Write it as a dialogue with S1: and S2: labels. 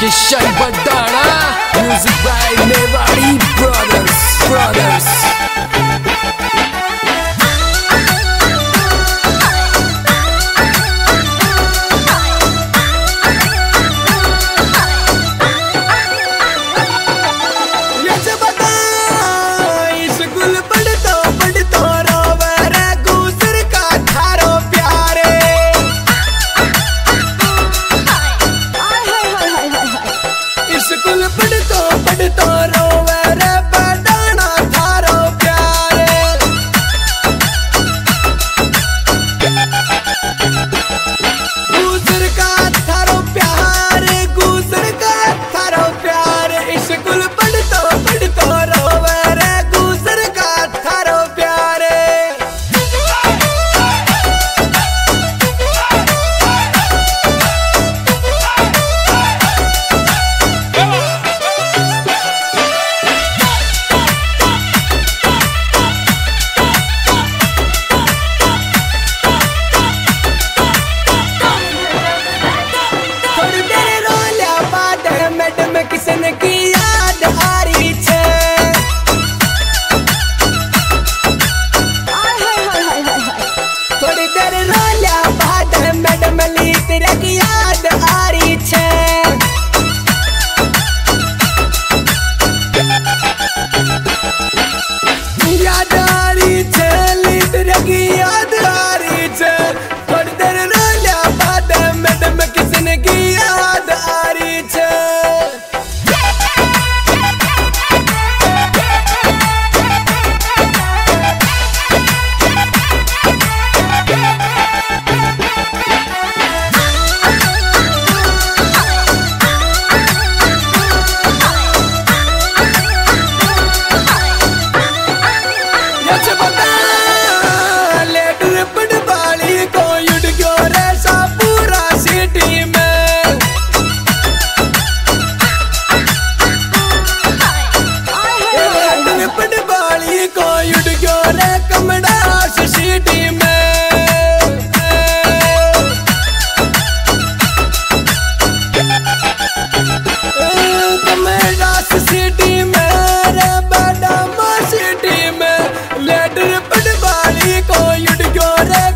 S1: Kishan Badana music by Mewari
S2: सभी को उठ गयो रे कमड़ा सिटी में बड़ा सिटी में लेटर पटवाली को उठ गयो रे